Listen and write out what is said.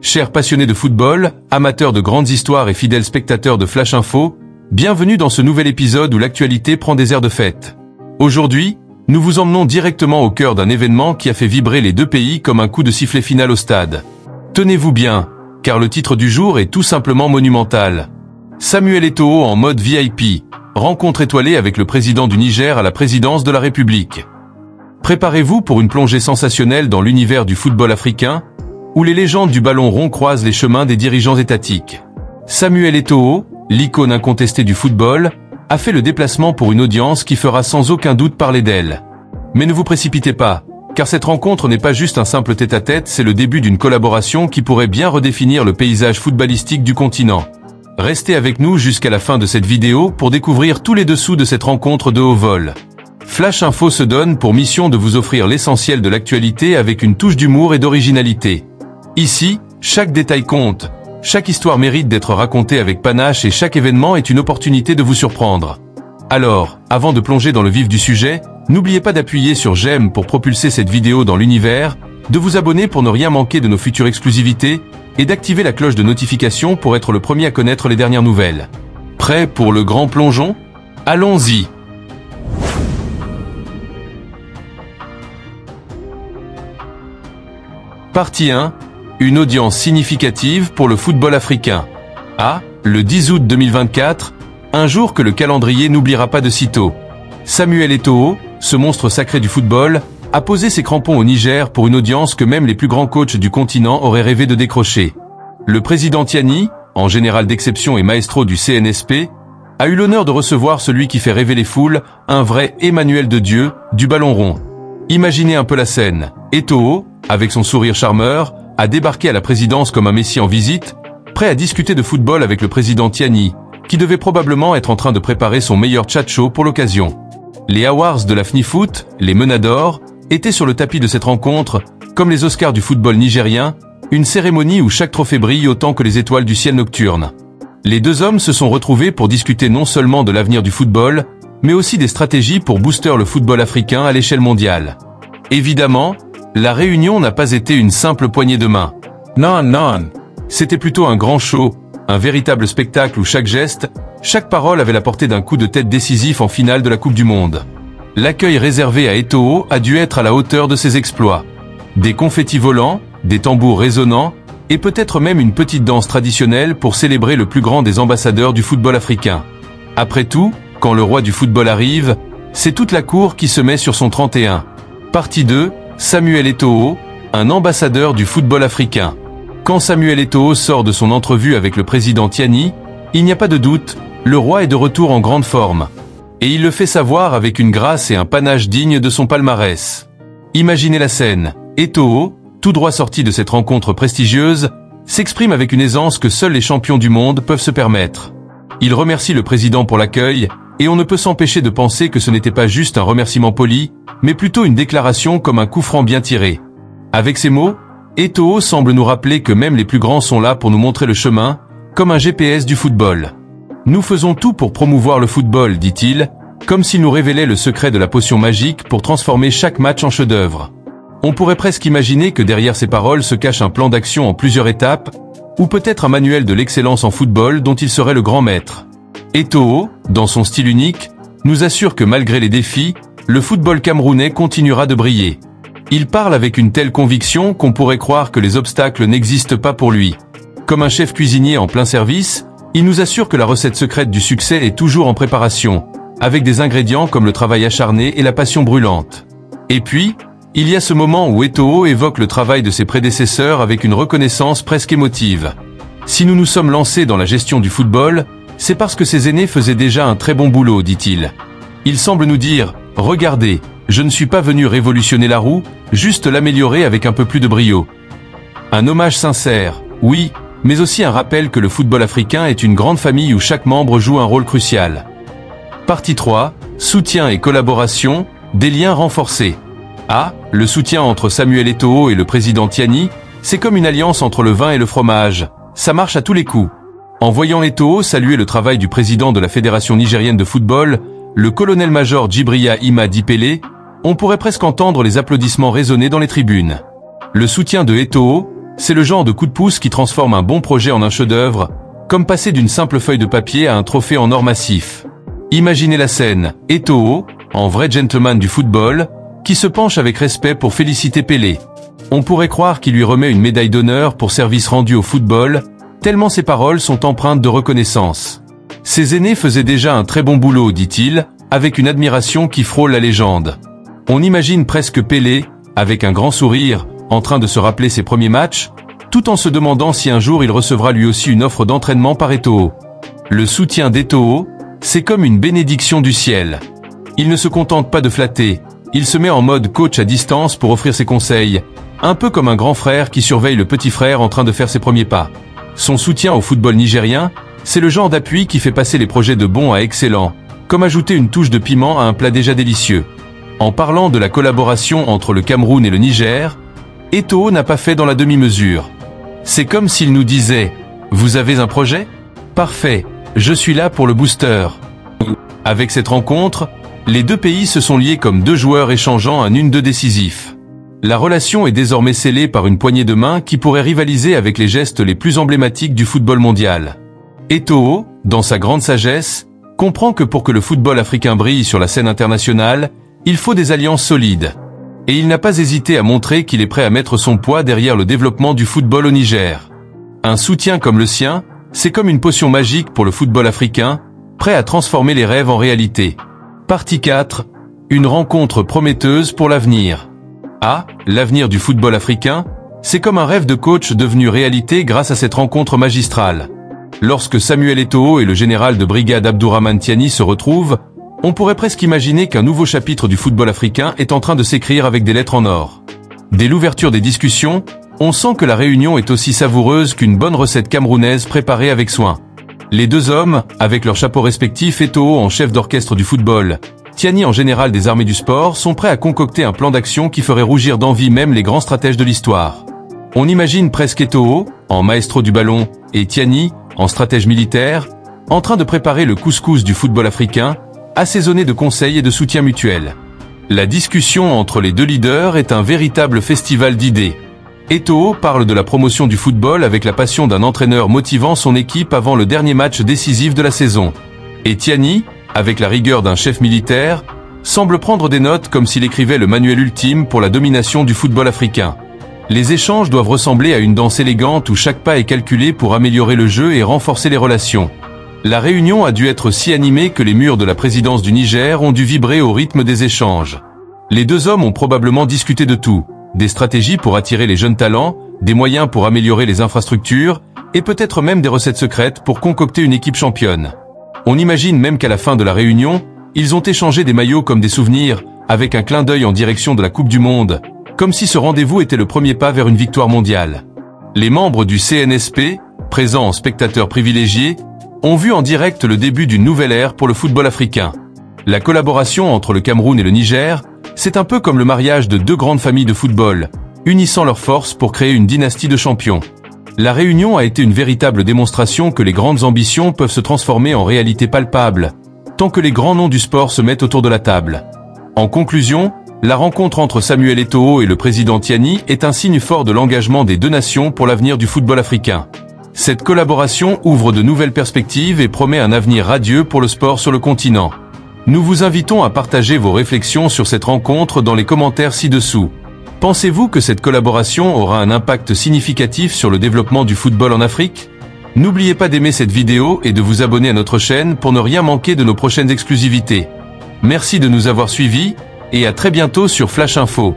Chers passionnés de football, amateurs de grandes histoires et fidèles spectateurs de Flash Info, bienvenue dans ce nouvel épisode où l'actualité prend des airs de fête. Aujourd'hui, nous vous emmenons directement au cœur d'un événement qui a fait vibrer les deux pays comme un coup de sifflet final au stade. Tenez-vous bien, car le titre du jour est tout simplement monumental. Samuel Eto'o en mode VIP, rencontre étoilée avec le président du Niger à la présidence de la République. Préparez-vous pour une plongée sensationnelle dans l'univers du football africain, où les légendes du ballon rond croisent les chemins des dirigeants étatiques. Samuel Eto'o, l'icône incontestée du football, a fait le déplacement pour une audience qui fera sans aucun doute parler d'elle. Mais ne vous précipitez pas, car cette rencontre n'est pas juste un simple tête-à-tête, c'est le début d'une collaboration qui pourrait bien redéfinir le paysage footballistique du continent. Restez avec nous jusqu'à la fin de cette vidéo pour découvrir tous les dessous de cette rencontre de haut vol. Flash Info se donne pour mission de vous offrir l'essentiel de l'actualité avec une touche d'humour et d'originalité. Ici, chaque détail compte, chaque histoire mérite d'être racontée avec panache et chaque événement est une opportunité de vous surprendre. Alors, avant de plonger dans le vif du sujet, n'oubliez pas d'appuyer sur j'aime pour propulser cette vidéo dans l'univers, de vous abonner pour ne rien manquer de nos futures exclusivités, et d'activer la cloche de notification pour être le premier à connaître les dernières nouvelles. Prêt pour le grand plongeon? Allons-y Partie 1 une audience significative pour le football africain. Ah, le 10 août 2024, un jour que le calendrier n'oubliera pas de sitôt. Samuel Eto'o, ce monstre sacré du football, a posé ses crampons au Niger pour une audience que même les plus grands coachs du continent auraient rêvé de décrocher. Le président Tiani, en général d'exception et maestro du CNSP, a eu l'honneur de recevoir celui qui fait rêver les foules, un vrai Emmanuel de Dieu, du ballon rond. Imaginez un peu la scène. Eto'o, avec son sourire charmeur, a débarqué à la présidence comme un messie en visite, prêt à discuter de football avec le président Tiani, qui devait probablement être en train de préparer son meilleur chat show pour l'occasion. Les awards de la FNIFoot, les menadors, étaient sur le tapis de cette rencontre, comme les Oscars du football nigérien, une cérémonie où chaque trophée brille autant que les étoiles du ciel nocturne. Les deux hommes se sont retrouvés pour discuter non seulement de l'avenir du football, mais aussi des stratégies pour booster le football africain à l'échelle mondiale. Évidemment, la réunion n'a pas été une simple poignée de main. Non, non. C'était plutôt un grand show, un véritable spectacle où chaque geste, chaque parole avait la portée d'un coup de tête décisif en finale de la Coupe du Monde. L'accueil réservé à Eto'o a dû être à la hauteur de ses exploits. Des confettis volants, des tambours résonnants, et peut-être même une petite danse traditionnelle pour célébrer le plus grand des ambassadeurs du football africain. Après tout, quand le roi du football arrive, c'est toute la cour qui se met sur son 31. Partie 2, Samuel Eto'o, un ambassadeur du football africain. Quand Samuel Eto'o sort de son entrevue avec le président Tiani, il n'y a pas de doute, le roi est de retour en grande forme. Et il le fait savoir avec une grâce et un panache digne de son palmarès. Imaginez la scène. Eto'o, tout droit sorti de cette rencontre prestigieuse, s'exprime avec une aisance que seuls les champions du monde peuvent se permettre. Il remercie le président pour l'accueil, et on ne peut s'empêcher de penser que ce n'était pas juste un remerciement poli, mais plutôt une déclaration comme un coup franc bien tiré. Avec ces mots, Eto'o semble nous rappeler que même les plus grands sont là pour nous montrer le chemin, comme un GPS du football. Nous faisons tout pour promouvoir le football, dit-il, comme s'il nous révélait le secret de la potion magique pour transformer chaque match en chef-d'œuvre. On pourrait presque imaginer que derrière ces paroles se cache un plan d'action en plusieurs étapes, ou peut-être un manuel de l'excellence en football dont il serait le grand maître. Eto'o, dans son style unique, nous assure que malgré les défis, le football camerounais continuera de briller. Il parle avec une telle conviction qu'on pourrait croire que les obstacles n'existent pas pour lui. Comme un chef cuisinier en plein service, il nous assure que la recette secrète du succès est toujours en préparation, avec des ingrédients comme le travail acharné et la passion brûlante. Et puis, il y a ce moment où Eto'o évoque le travail de ses prédécesseurs avec une reconnaissance presque émotive. Si nous nous sommes lancés dans la gestion du football, c'est parce que ses aînés faisaient déjà un très bon boulot, dit-il. Il semble nous dire, regardez, je ne suis pas venu révolutionner la roue, juste l'améliorer avec un peu plus de brio. Un hommage sincère, oui, mais aussi un rappel que le football africain est une grande famille où chaque membre joue un rôle crucial. Partie 3, soutien et collaboration, des liens renforcés. Ah, le soutien entre Samuel Eto'o et le président Tiani, c'est comme une alliance entre le vin et le fromage. Ça marche à tous les coups. En voyant Eto'o saluer le travail du président de la Fédération nigérienne de football, le colonel-major Djibriya Ima Dipele, on pourrait presque entendre les applaudissements résonner dans les tribunes. Le soutien de Eto'o, C'est le genre de coup de pouce qui transforme un bon projet en un chef-d'œuvre, comme passer d'une simple feuille de papier à un trophée en or massif. Imaginez la scène, Eto'o, en vrai gentleman du football, qui se penche avec respect pour féliciter Pelé. On pourrait croire qu'il lui remet une médaille d'honneur pour service rendu au football, tellement ses paroles sont empreintes de reconnaissance. Ses aînés faisaient déjà un très bon boulot, dit-il, avec une admiration qui frôle la légende. On imagine presque Pelé, avec un grand sourire, en train de se rappeler ses premiers matchs, tout en se demandant si un jour il recevra lui aussi une offre d'entraînement par Eto'o. Le soutien d'Eto'o, c'est comme une bénédiction du ciel. Il ne se contente pas de flatter, il se met en mode coach à distance pour offrir ses conseils, un peu comme un grand frère qui surveille le petit frère en train de faire ses premiers pas. Son soutien au football nigérien, c'est le genre d'appui qui fait passer les projets de bons à excellents, comme ajouter une touche de piment à un plat déjà délicieux. En parlant de la collaboration entre le Cameroun et le Niger, Eto'o n'a pas fait dans la demi-mesure. C'est comme s'il nous disait « Vous avez un projet? Parfait, je suis là pour le booster ». Avec cette rencontre, les deux pays se sont liés comme deux joueurs échangeant un une-deux décisif. La relation est désormais scellée par une poignée de main qui pourrait rivaliser avec les gestes les plus emblématiques du football mondial. Eto'o, dans sa grande sagesse, comprend que pour que le football africain brille sur la scène internationale, il faut des alliances solides. Et il n'a pas hésité à montrer qu'il est prêt à mettre son poids derrière le développement du football au Niger. Un soutien comme le sien, c'est comme une potion magique pour le football africain, prêt à transformer les rêves en réalité. Partie 4. Une rencontre prometteuse pour l'avenir. Ah, l'avenir du football africain, c'est comme un rêve de coach devenu réalité grâce à cette rencontre magistrale. Lorsque Samuel Eto'o et le général de brigade Abdourahman Tiani se retrouvent, on pourrait presque imaginer qu'un nouveau chapitre du football africain est en train de s'écrire avec des lettres en or. Dès l'ouverture des discussions, on sent que la réunion est aussi savoureuse qu'une bonne recette camerounaise préparée avec soin. Les deux hommes, avec leurs chapeaux respectifs, Eto'o en chef d'orchestre du football, Tiani en général des armées du sport, sont prêts à concocter un plan d'action qui ferait rougir d'envie même les grands stratèges de l'histoire. On imagine presque Eto'o, en maestro du ballon, et Tiani, en stratège militaire, en train de préparer le couscous du football africain, assaisonné de conseils et de soutien mutuel. La discussion entre les deux leaders est un véritable festival d'idées. Eto'o parle de la promotion du football avec la passion d'un entraîneur motivant son équipe avant le dernier match décisif de la saison. Et Tiani, avec la rigueur d'un chef militaire, semble prendre des notes comme s'il écrivait le manuel ultime pour la domination du football africain. Les échanges doivent ressembler à une danse élégante où chaque pas est calculé pour améliorer le jeu et renforcer les relations. La réunion a dû être si animée que les murs de la présidence du Niger ont dû vibrer au rythme des échanges. Les deux hommes ont probablement discuté de tout, des stratégies pour attirer les jeunes talents, des moyens pour améliorer les infrastructures, et peut-être même des recettes secrètes pour concocter une équipe championne. On imagine même qu'à la fin de la réunion, ils ont échangé des maillots comme des souvenirs, avec un clin d'œil en direction de la Coupe du Monde, comme si ce rendez-vous était le premier pas vers une victoire mondiale. Les membres du CNSP, présents en spectateurs privilégiés, ont vu en direct le début d'une nouvelle ère pour le football africain. La collaboration entre le Cameroun et le Niger, c'est un peu comme le mariage de deux grandes familles de football, unissant leurs forces pour créer une dynastie de champions. La réunion a été une véritable démonstration que les grandes ambitions peuvent se transformer en réalité palpable, tant que les grands noms du sport se mettent autour de la table. En conclusion, la rencontre entre Samuel Eto'o et le président Tiani est un signe fort de l'engagement des deux nations pour l'avenir du football africain. Cette collaboration ouvre de nouvelles perspectives et promet un avenir radieux pour le sport sur le continent. Nous vous invitons à partager vos réflexions sur cette rencontre dans les commentaires ci-dessous. Pensez-vous que cette collaboration aura un impact significatif sur le développement du football en Afrique? N'oubliez pas d'aimer cette vidéo et de vous abonner à notre chaîne pour ne rien manquer de nos prochaines exclusivités. Merci de nous avoir suivis, et à très bientôt sur Flash Info.